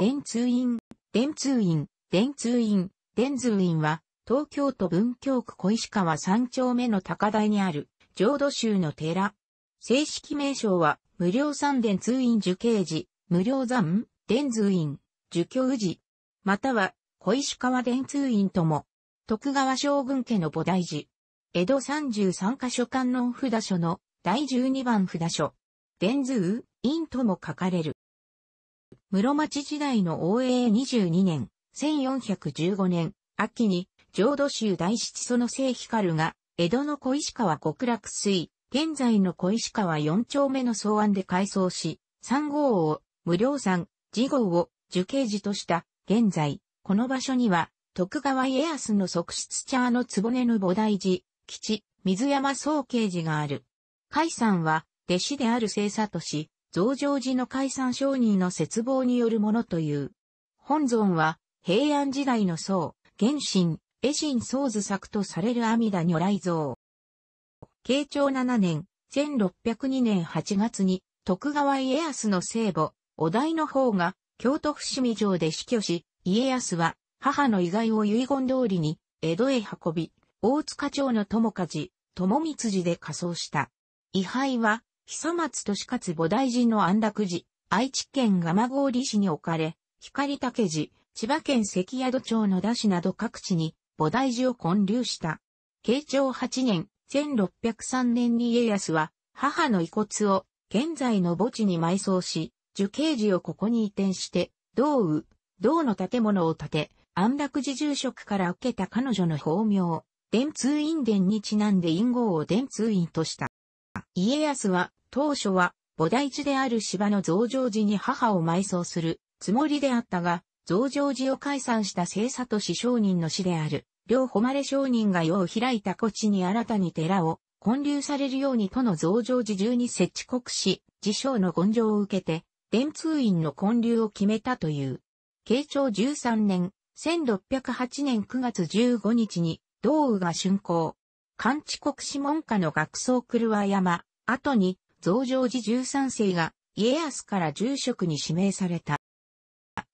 電通院、電通院、電通院、電通院は、東京都文京区小石川三丁目の高台にある、浄土宗の寺。正式名称は、無料三電通院受刑寺、無料山、電通院、受教寺。または、小石川電通院とも、徳川将軍家の菩提寺。江戸33カ所観音札所の第12番札所。電通院とも書かれる。室町時代の応永22年、1415年、秋に、浄土宗大七祖の聖光が、江戸の小石川極楽水、現在の小石川四丁目の草案で改装し、三号を無料山、次号を受刑寺とした、現在、この場所には、徳川家康の側室茶の壺根の菩提寺、基地、水山宗慶寺がある。海山は、弟子である聖里し、増上寺の解散商人の絶望によるものという。本尊は、平安時代の僧、原神、絵神宗図作とされる阿弥陀如来像。慶長7年、1602年8月に、徳川家康の聖母、お題の方が、京都伏見城で死去し、家康は、母の遺骸を遺言通りに、江戸へ運び、大塚町の友梶、友光寺で仮装した。位牌は、久松利勝菩提寺の安楽寺、愛知県蒲郡市に置かれ、光竹寺、千葉県関宿町の田市など各地に菩提寺を建立した。慶長8年、1603年に家康は、母の遺骨を現在の墓地に埋葬し、受刑寺をここに移転して、道宇、道の建物を建て、安楽寺住職から受けた彼女の法名、電通院殿にちなんで隠号を電通院とした。家康は当初は菩提寺である芝の増上寺に母を埋葬するつもりであったが、増上寺を解散した聖里氏商人の死である、両誉れ商人が世を開いた古地に新たに寺を建立されるようにとの増上寺中に設置国し、自称の言状を受けて、電通院の建立を決めたという。慶長13年、1608年9月15日に、道宇が竣工。漢地国史門下の学僧車山、後に、増上寺13世が家康から住職に指名された。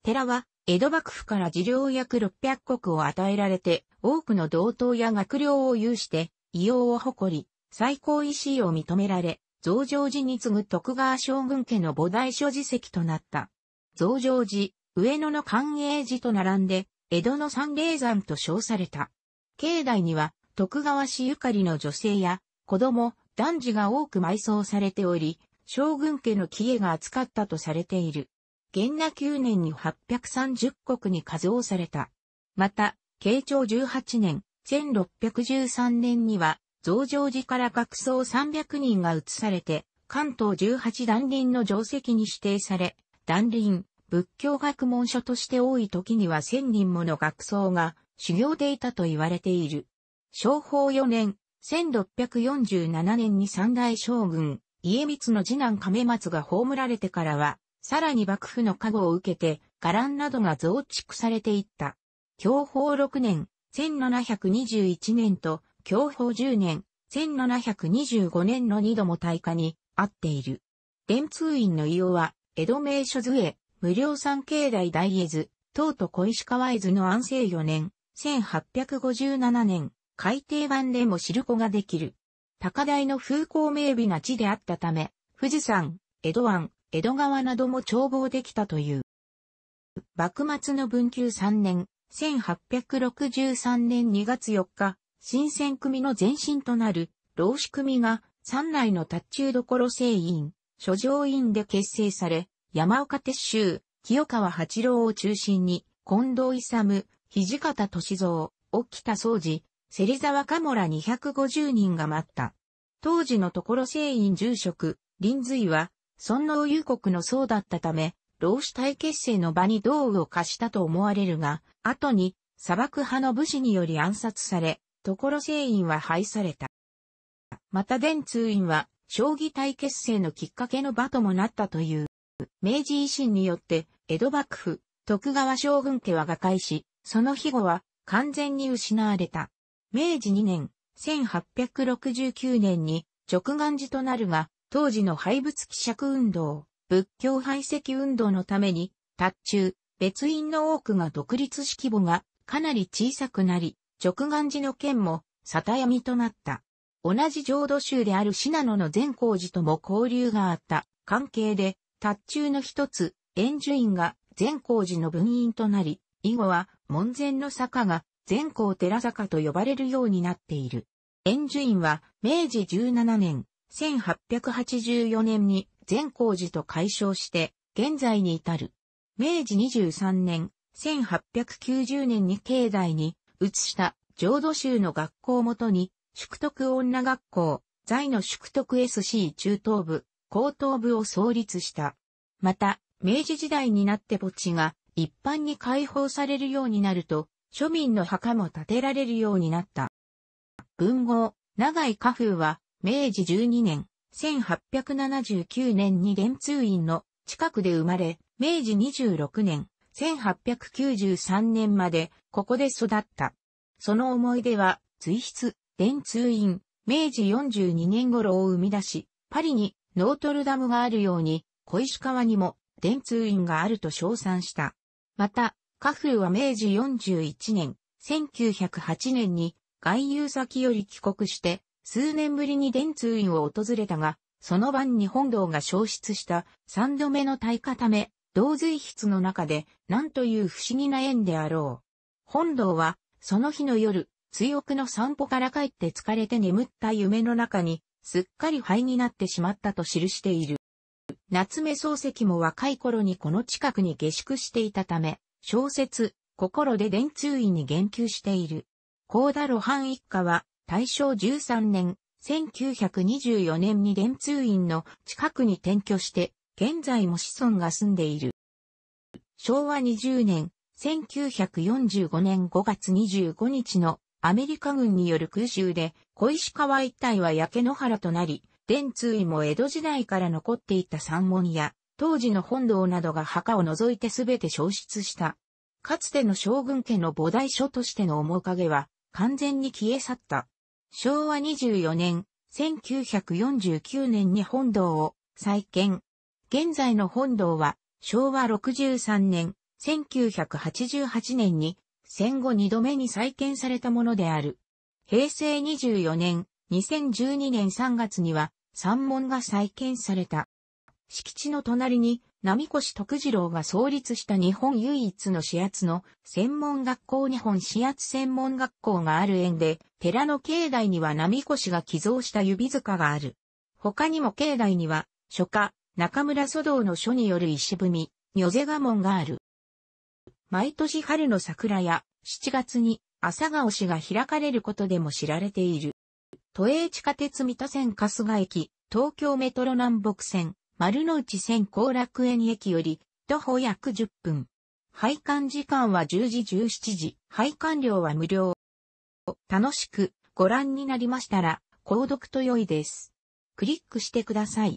寺は、江戸幕府から治療約600石を与えられて、多くの同等や学寮を有して、異様を誇り、最高意志を認められ、増上寺に次ぐ徳川将軍家の菩提所寺石となった。増上寺、上野の寛永寺と並んで、江戸の三霊山と称された。境内には、徳川氏ゆかりの女性や子供、男児が多く埋葬されており、将軍家の帰依が扱ったとされている。元那9年に830国に数をされた。また、慶長18年、1613年には、増上寺から学僧300人が移されて、関東18断林の定石に指定され、断林、仏教学問書として多い時には1000人もの学僧が修行でいたと言われている。昭法4年、1647年に三代将軍、家光の次男亀松が葬られてからは、さらに幕府の加護を受けて、伽藍などが増築されていった。享保6年、1721年と、享保10年、1725年の2度も大火にあっている。電通院の伊予は、江戸名所図へ、無料山境内大絵図、東都小石川絵図の安政4年、1857年、海底版でも知る子ができる。高台の風光明媚な地であったため、富士山、江戸湾、江戸川なども眺望できたという。幕末の文久3年、1863年2月4日、新選組の前身となる、老子組が、山内の達中所聖院、諸上院で結成され、山岡鉄舟、清川八郎を中心に、近藤勇、土方歳三、沖田総司、芹沢鴨ら250人が待った。当時のところ聖院住職、臨髄は、尊王遊国の僧だったため、老子体結成の場に道具を貸したと思われるが、後に砂漠派の武士により暗殺され、ところ聖院は廃された。また伝通院は、将棋体結成のきっかけの場ともなったという。明治維新によって、江戸幕府、徳川将軍家は瓦解し、その庇護は完全に失われた。明治2年、1869年に直願寺となるが、当時の廃仏希釈運動、仏教排斥運動のために、達中、別院の多くが独立式母がかなり小さくなり、直眼寺の剣も里闇となった。同じ浄土宗である信濃の善光寺とも交流があった関係で、達中の一つ、円寿院が善光寺の分院となり、以後は門前の坂が善光寺坂と呼ばれるようになっている。円寿院は明治17年、1884年に善光寺と解消して現在に至る。明治23年、1890年に境内に移した浄土宗の学校をもとに、宿徳女学校、在の宿徳 SC 中等部、高等部を創立した。また、明治時代になって墓地が一般に開放されるようになると、庶民の墓も建てられるようになった。文豪、長井家風は、明治12年、1879年に電通院の近くで生まれ、明治26年、1893年までここで育った。その思い出は、随筆、電通院、明治42年頃を生み出し、パリにノートルダムがあるように、小石川にも電通院があると称賛した。また、家風は明治41年、1908年に外遊先より帰国して、数年ぶりに電通院を訪れたが、その晩に本堂が消失した三度目の大化ため、同随筆の中で何という不思議な縁であろう。本堂は、その日の夜、追憶の散歩から帰って疲れて眠った夢の中に、すっかり灰になってしまったと記している。夏目漱石も若い頃にこの近くに下宿していたため、小説、心で電通院に言及している。高田露伴一家は、大正13年、1924年に電通院の近くに転居して、現在も子孫が住んでいる。昭和20年、1945年5月25日のアメリカ軍による空襲で小石川一帯は焼け野原となり、電通院も江戸時代から残っていた山門や、当時の本堂などが墓を除いてすべて消失した。かつての将軍家の菩提所としての面影は完全に消え去った。昭和24年、1949年に本堂を再建。現在の本堂は昭和63年、1988年に戦後2度目に再建されたものである。平成24年、2012年3月には山門が再建された。敷地の隣に、波越徳次郎が創立した日本唯一の始圧の専門学校日本始圧専門学校がある縁で、寺の境内には波越が寄贈した指塚がある。他にも境内には、書家、中村祖道の書による石踏み、如瀬賀門がある。毎年春の桜や7月に朝顔市が開かれることでも知られている。都営地下鉄三田線春日駅、東京メトロ南北線、丸の内線後楽園駅より、徒歩約10分。配管時間は10時17時、配管料は無料。楽しくご覧になりましたら、購読と良いです。クリックしてください。